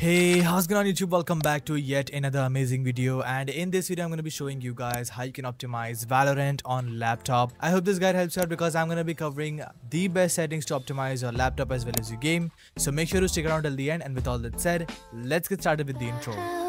Hey, how's going on YouTube? Welcome back to yet another amazing video and in this video I'm going to be showing you guys how you can optimize Valorant on laptop. I hope this guide helps you out because I'm going to be covering the best settings to optimize your laptop as well as your game. So make sure to stick around till the end and with all that said, let's get started with the intro.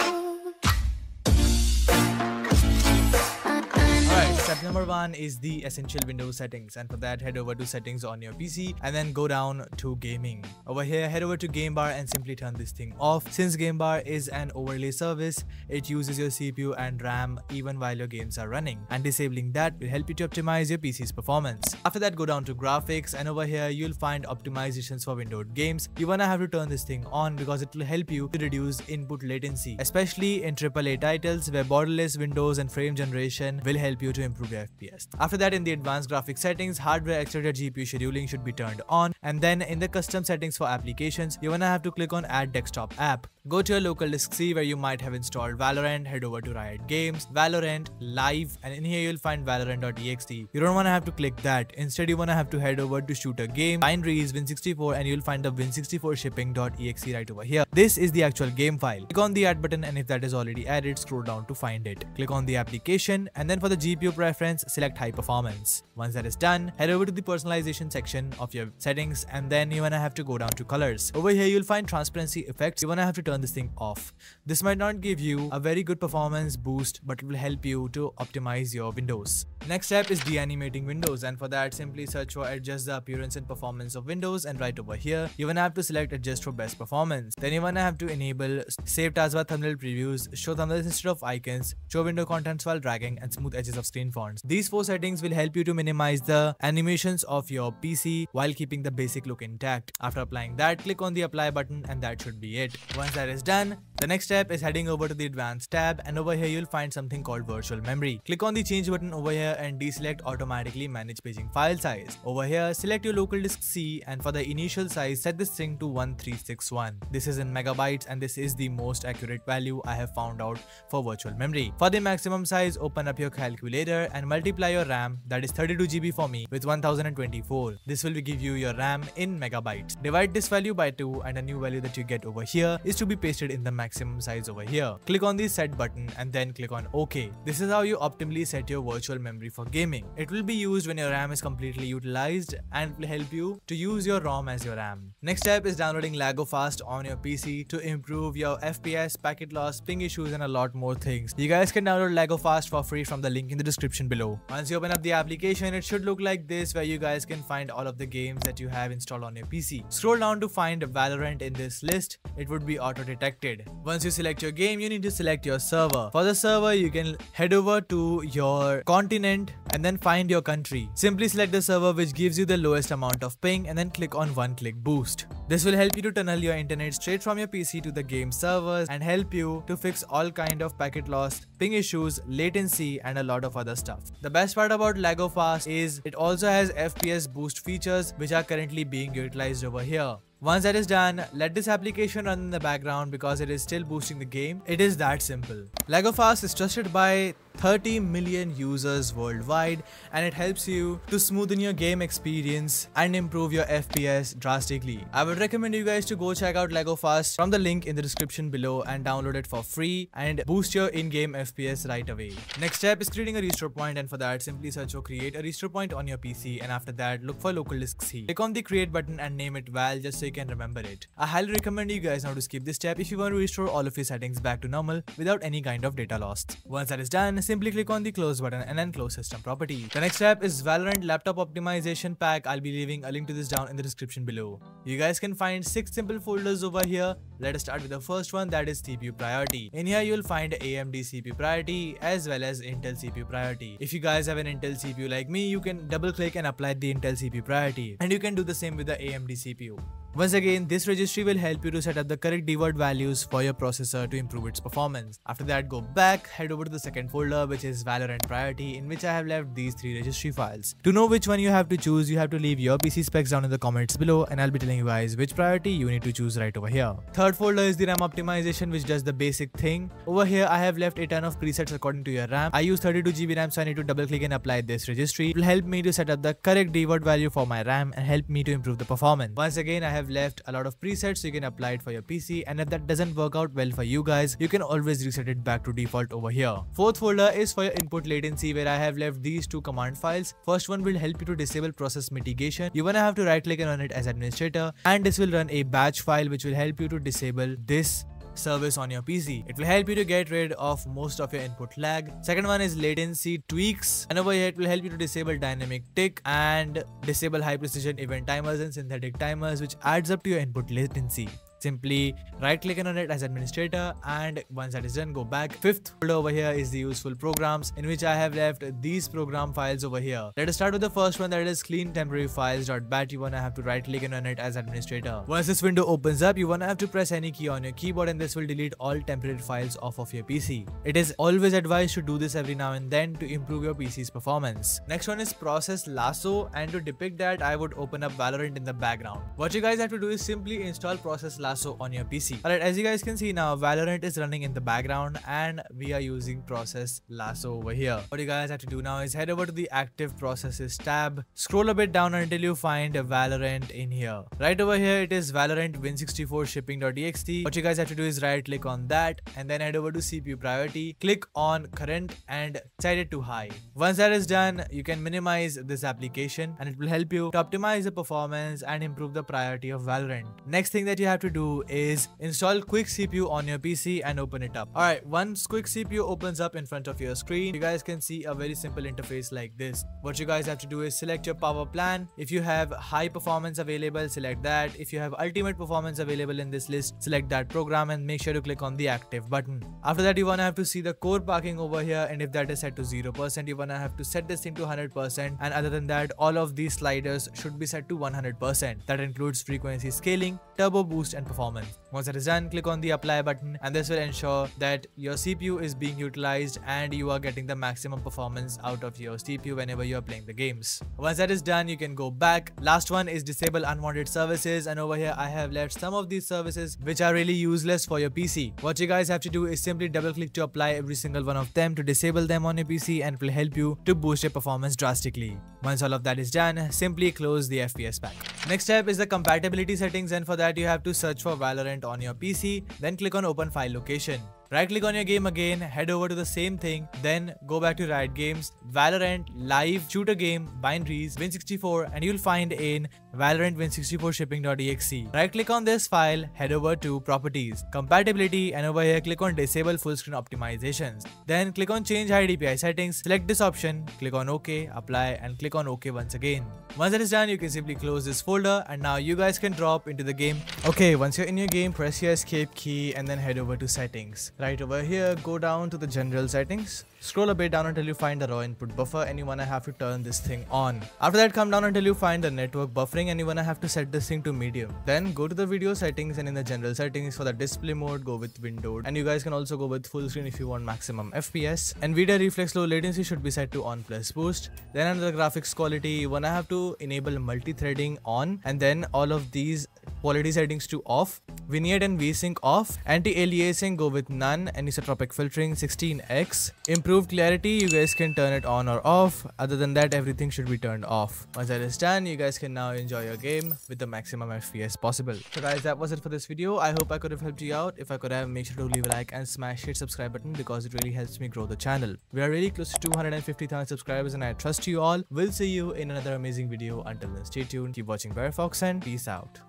Step number one is the essential Windows settings and for that head over to settings on your PC and then go down to gaming. Over here head over to game bar and simply turn this thing off. Since game bar is an overlay service, it uses your CPU and RAM even while your games are running and disabling that will help you to optimize your PC's performance. After that go down to graphics and over here you'll find optimizations for windowed games. You wanna have to turn this thing on because it will help you to reduce input latency especially in AAA titles where borderless windows and frame generation will help you to improve improve your FPS. After that in the advanced graphics settings, hardware accelerated GPU scheduling should be turned on and then in the custom settings for applications, you wanna have to click on add desktop app. Go to your local disk C where you might have installed Valorant, head over to Riot Games, Valorant, Live, and in here you'll find Valorant.exe. You don't want to have to click that. Instead, you want to have to head over to Shooter Game, Binaries, Win64, and you'll find the Win64 shipping.exe right over here. This is the actual game file. Click on the add button and if that is already added, scroll down to find it. Click on the application and then for the GPU preference, select high performance. Once that is done, head over to the personalization section of your settings and then you want to have to go down to colors. Over here, you'll find transparency effects. You want to have to turn this thing off. This might not give you a very good performance boost but it will help you to optimize your windows. Next step is de-animating windows and for that simply search for adjust the appearance and performance of windows and right over here you wanna have to select adjust for best performance. Then you wanna have to enable save taskbar thumbnail previews, show thumbnails instead of icons, show window contents while dragging and smooth edges of screen fonts. These four settings will help you to minimize the animations of your PC while keeping the basic look intact. After applying that, click on the apply button and that should be it. Once that is done, the next step is heading over to the advanced tab and over here you'll find something called virtual memory. Click on the change button over here and deselect automatically manage paging file size. Over here select your local disk C and for the initial size set this thing to 1361. This is in megabytes and this is the most accurate value I have found out for virtual memory. For the maximum size open up your calculator and multiply your RAM that is 32GB for me with 1024. This will give you your RAM in megabytes. Divide this value by 2 and a new value that you get over here is to be pasted in the maximum maximum size over here. Click on the set button and then click on OK. This is how you optimally set your virtual memory for gaming. It will be used when your RAM is completely utilized and will help you to use your ROM as your RAM. Next step is downloading LagoFast on your PC to improve your FPS, packet loss, ping issues and a lot more things. You guys can download LagoFast for free from the link in the description below. Once you open up the application, it should look like this where you guys can find all of the games that you have installed on your PC. Scroll down to find Valorant in this list. It would be auto detected. Once you select your game, you need to select your server. For the server, you can head over to your continent and then find your country. Simply select the server which gives you the lowest amount of ping and then click on one click boost. This will help you to tunnel your internet straight from your PC to the game servers and help you to fix all kind of packet loss, ping issues, latency and a lot of other stuff. The best part about LagoFast is it also has FPS boost features which are currently being utilized over here. Once that is done, let this application run in the background because it is still boosting the game. It is that simple. LagoFast is trusted by 30 million users worldwide and it helps you to smoothen your game experience and improve your FPS drastically. I would recommend you guys to go check out LagoFast from the link in the description below and download it for free and boost your in-game FPS right away. Next step is creating a restore point and for that simply search for create a restore point on your PC and after that look for local disk C. Click on the create button and name it Val just so you can remember it. I highly recommend you guys now to skip this step if you want to restore all of your settings back to normal without any kind of data lost. Once that is done, simply click on the close button and then close system property. The next step is Valorant laptop optimization pack. I'll be leaving a link to this down in the description below. You guys can find 6 simple folders over here. Let us start with the first one that is CPU priority. In here you'll find AMD CPU priority as well as Intel CPU priority. If you guys have an Intel CPU like me, you can double click and apply the Intel CPU priority. And you can do the same with the AMD CPU. Once again, this registry will help you to set up the correct dword values for your processor to improve its performance. After that, go back, head over to the second folder which is Valorant Priority in which I have left these three registry files. To know which one you have to choose, you have to leave your PC specs down in the comments below and I'll be telling you guys which priority you need to choose right over here. Third folder is the RAM optimization which does the basic thing. Over here, I have left a ton of presets according to your RAM. I use 32GB RAM so I need to double click and apply this registry. It will help me to set up the correct dword value for my RAM and help me to improve the performance. Once again, I have have left a lot of presets you can apply it for your PC and if that doesn't work out well for you guys, you can always reset it back to default over here. Fourth folder is for your input latency where I have left these two command files. First one will help you to disable process mitigation. You wanna have to right click and run it as administrator and this will run a batch file which will help you to disable this service on your PC. It will help you to get rid of most of your input lag. Second one is latency tweaks. And over here, it will help you to disable dynamic tick and disable high precision event timers and synthetic timers, which adds up to your input latency. Simply right click on it as administrator and once that is done go back. Fifth folder over here is the useful programs in which I have left these program files over here. Let us start with the first one that is clean temporary files.bat. You wanna have to right click on it as administrator. Once this window opens up you wanna have to press any key on your keyboard and this will delete all temporary files off of your PC. It is always advised to do this every now and then to improve your PC's performance. Next one is process lasso and to depict that I would open up Valorant in the background. What you guys have to do is simply install process lasso Lasso on your PC. Alright, as you guys can see now, Valorant is running in the background and we are using Process Lasso over here. What you guys have to do now is head over to the Active Processes tab, scroll a bit down until you find Valorant in here. Right over here, it is Valorant Win64 shipping.ext. What you guys have to do is right click on that and then head over to CPU priority, click on current and set it to high. Once that is done, you can minimize this application and it will help you to optimize the performance and improve the priority of Valorant. Next thing that you have to do do is install Quick CPU on your PC and open it up. Alright, once Quick CPU opens up in front of your screen, you guys can see a very simple interface like this. What you guys have to do is select your power plan. If you have high performance available, select that. If you have ultimate performance available in this list, select that program and make sure to click on the active button. After that, you wanna have to see the core parking over here and if that is set to 0%, you wanna have to set this thing to 100% and other than that, all of these sliders should be set to 100%. That includes frequency scaling, turbo boost and performance. Once that is done, click on the apply button and this will ensure that your CPU is being utilized and you are getting the maximum performance out of your CPU whenever you are playing the games. Once that is done, you can go back. Last one is disable unwanted services and over here I have left some of these services which are really useless for your PC. What you guys have to do is simply double click to apply every single one of them to disable them on your PC and it will help you to boost your performance drastically. Once all of that is done, simply close the FPS pack. Next step is the compatibility settings and for that you have to search for Valorant on your PC, then click on open file location. Right click on your game again, head over to the same thing, then go back to Riot Games, Valorant, Live, Shooter Game, Binaries, Win64 and you'll find in Valorant Win64 shipping.exe. Right click on this file, head over to Properties, Compatibility and over here click on Disable Full Screen Optimizations. Then click on Change High DPI Settings, select this option, click on OK, apply and click on OK once again. Once that is done, you can simply close this folder and now you guys can drop into the game. Okay, once you're in your game, press your escape key and then head over to settings. Right over here, go down to the general settings. Scroll a bit down until you find the raw input buffer and you wanna have to turn this thing on. After that, come down until you find the network buffering and you wanna have to set this thing to medium. Then go to the video settings and in the general settings for the display mode, go with windowed. And you guys can also go with full screen if you want maximum FPS. NVIDIA reflex low latency should be set to on plus boost. Then under the graphics quality, you wanna have to enable multi-threading on and then all of these quality settings to off vignette and vsync off anti-aliasing go with none anisotropic filtering 16x improved clarity you guys can turn it on or off. Other than that everything should be turned off. Once that is done you guys can now enjoy your game with the maximum fps possible. So guys that was it for this video. I hope i could have helped you out. If i could have make sure to leave a like and smash hit subscribe button because it really helps me grow the channel. We are really close to 250,000 subscribers and i trust you all. We'll see you in another amazing video. Until then stay tuned. Keep watching BareFox and peace out